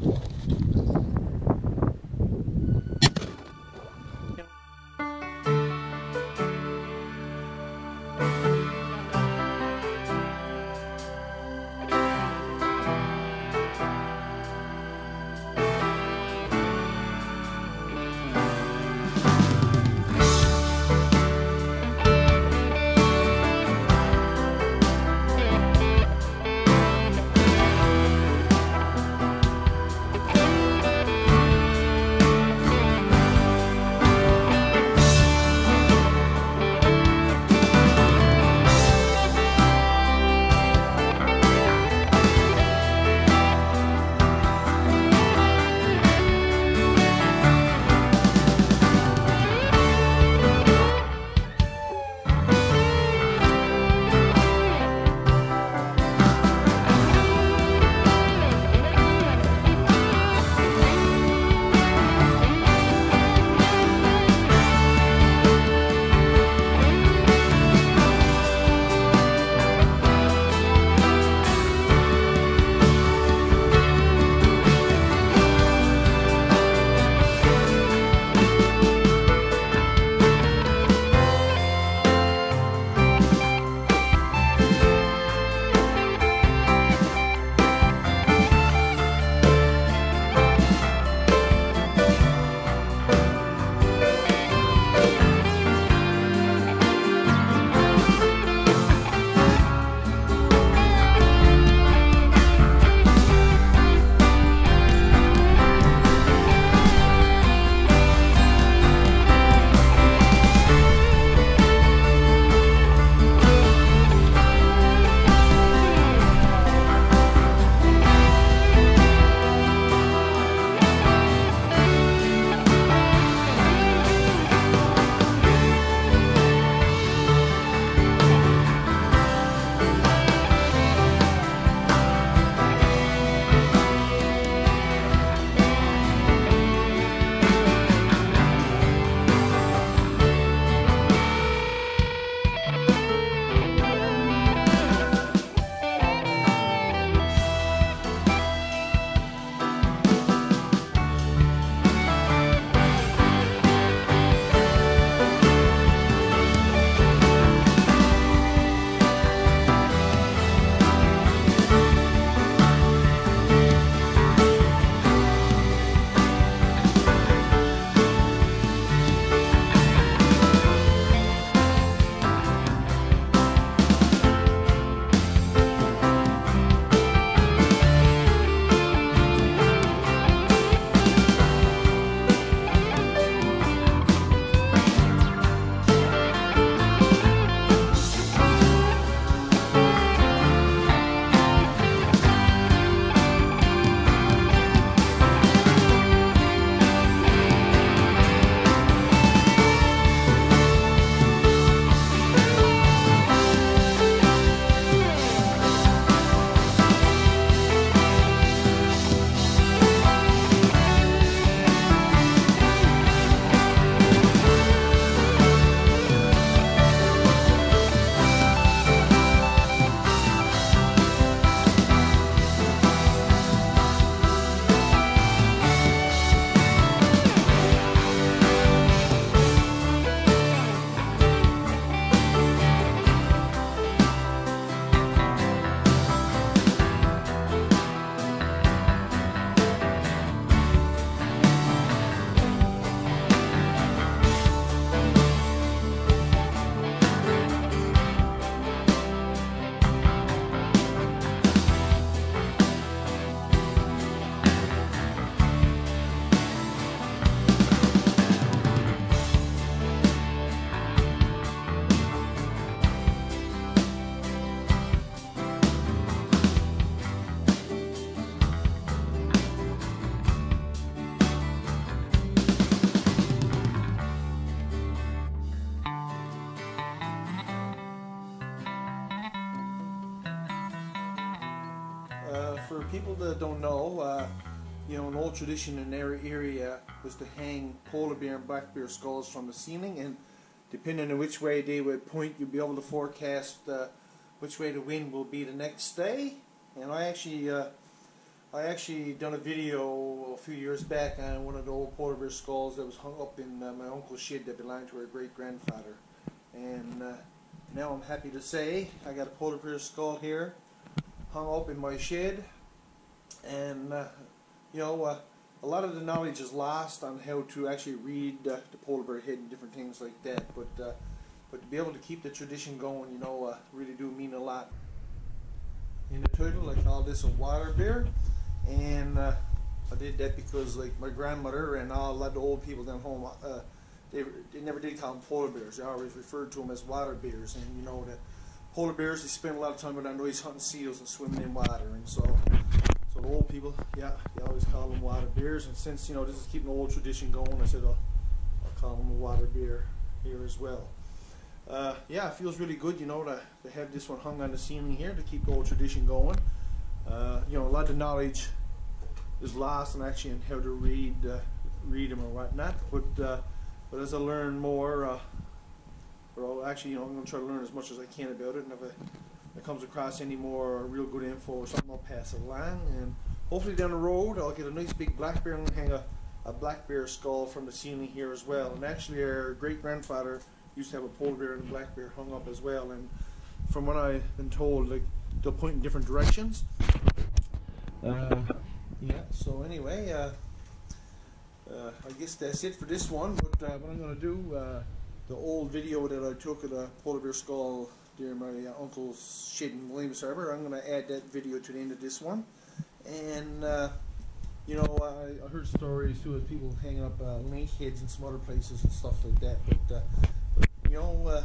Thank that don't know, uh, you know, an old tradition in their area was to hang polar bear and black bear skulls from the ceiling, and depending on which way they would point, you'd be able to forecast uh, which way the wind will be the next day. And I actually uh, I actually done a video a few years back on one of the old polar bear skulls that was hung up in uh, my uncle's shed that belonged to our great grandfather. And uh, now I'm happy to say I got a polar bear skull here hung up in my shed. And uh, you know, uh, a lot of the knowledge is lost on how to actually read uh, the polar bear head and different things like that. But uh, but to be able to keep the tradition going, you know, really do mean a lot. In the title, I call this a water bear and uh, I did that because like my grandmother and all a lot of the old people down home, uh, they, they never did call them polar bears. They always referred to them as water bears, and you know that polar bears they spend a lot of time around ice hunting seals and swimming in water, and so so the old people, yeah, they always call them water bears. And since you know this is keeping the old tradition going, I said I'll, I'll call them a water bear here as well. Uh, yeah, it feels really good, you know, to, to have this one hung on the ceiling here to keep the old tradition going. Uh, you know, a lot of knowledge is lost and actually in how to read uh, read them or whatnot. But uh, but as I learn more, uh, or actually, you know, I'm going to try to learn as much as I can about it. And if I, comes across any more real good info or something, I'll pass it along. And hopefully down the road, I'll get a nice big black bear and hang a, a black bear skull from the ceiling here as well. And actually, our great grandfather used to have a polar bear and a black bear hung up as well. And from what I've been told, like they'll point in different directions. Uh, yeah, so anyway, uh, uh, I guess that's it for this one. But uh, what I'm going to do, uh, the old video that I took of the polar bear skull during my uh, uncle's shed in Williams Harbor, I'm going to add that video to the end of this one. And, uh, you know, I, I, heard stories too of people hanging up link heads in some other places and stuff like that. But, but you know,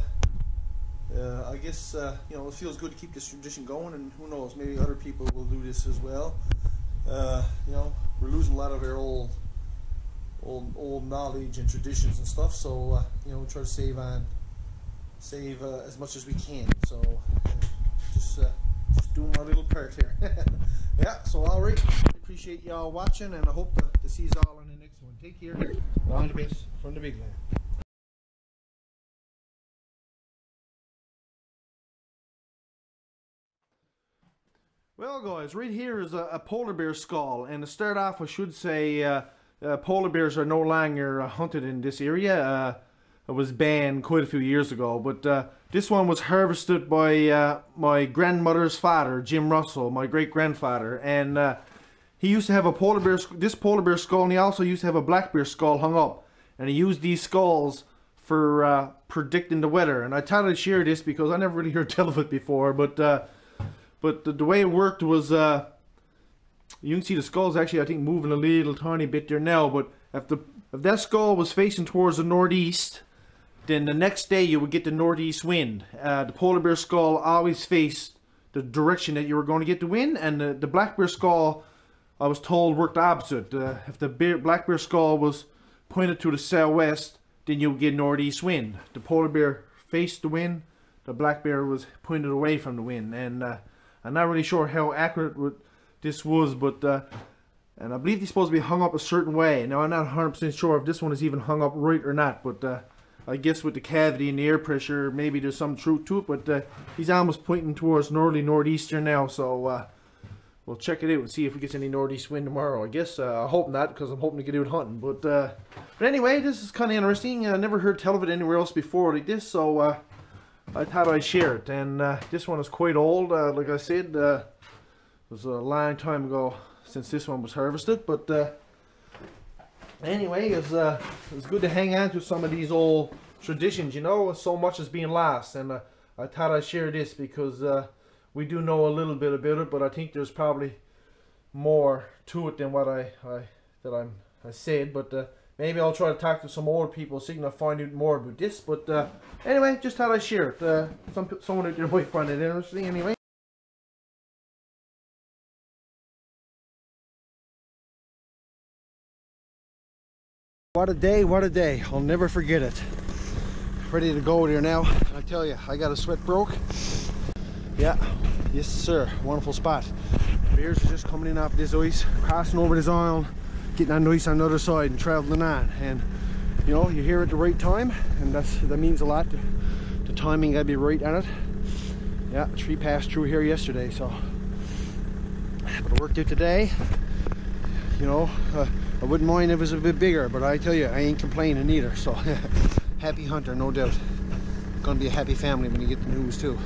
uh, I guess uh, you know it feels good to keep this tradition going, and who knows, maybe other people will do this as well uh, you know, we're losing a lot of our old, old, old knowledge and traditions and stuff. So uh, you know, we try to save on, save uh, as much as we can. So uh, just, uh, just doing my little part here. yeah. So all right, appreciate y'all watching, and I hope to, to see you all in the next one. Take care. All from the big land. Well, guys, right here is a, a, polar bear skull, and to start off, I should say uh, uh, polar bears are no longer uh, hunted in this area. Uh, it was banned quite a few years ago, but uh, this one was harvested by uh, my grandmother's father, Jim Russell, my great grandfather, and he used to have a polar bear, this polar bear skull, and he also used to have a black bear skull hung up, and he used these skulls for predicting the weather. And I thought I'd share this because I never really heard tell of it before, but but the, the way it worked was, uh, you can see the skull's actually, I think, moving a little tiny bit there now. But if, the, if that skull was facing towards the northeast, then the next day you would get the northeast wind. Uh, the polar bear skull always faced the direction that you were going to get the wind. And the, the black bear skull, I was told, worked opposite. Uh, if the bear, black bear skull was pointed to the southwest, then you would get northeast wind. The polar bear faced the wind. The black bear was pointed away from the wind. And uh, I'm not really sure how accurate this was, but uh, and I believe they're supposed to be hung up a certain way. Now I'm not 100% sure if this one is even hung up right or not, but uh, I guess with the cavity and the air pressure, maybe there's some truth to it. But uh, he's almost pointing towards northerly northeastern now, so uh, we'll check it out and see if we get any northeast wind tomorrow. I guess uh, I hope not, because I'm hoping to get out hunting. But uh, but anyway, this is kind of interesting. I never heard tell of it anywhere else before like this, so uh, I thought I'd share it. And uh, this one is quite old. Like I said, it was a long time ago since this one was harvested. But anyway, it's, uh, it's good to hang on to some of these old traditions. You know, so much is being lost. And uh, I thought I'd share this because we do know a little bit about it. But I think there's probably more to it than what I, I that I'm I said. But maybe I'll try to talk to some older people, see if I find out more about this. But uh, anyway, just thought I'd share it. Uh, some someone out there might find it interesting. Anyway. What a day, what a day. I'll never forget it. Ready to go here now. I tell you, I got a sweat broke. Yeah, yes sir, wonderful spot. Bears are just coming in off this ice, crossing over this island getting on the ice on the other side and traveling on and you know you're here at the right time and that's that means a lot the timing gotta be right on it yeah tree passed through here yesterday so But I worked out today. You know, uh, I wouldn't mind if it was a bit bigger, but I tell you, I ain't complaining either. So, happy hunter, no doubt. Gonna be a happy family when you get the news too.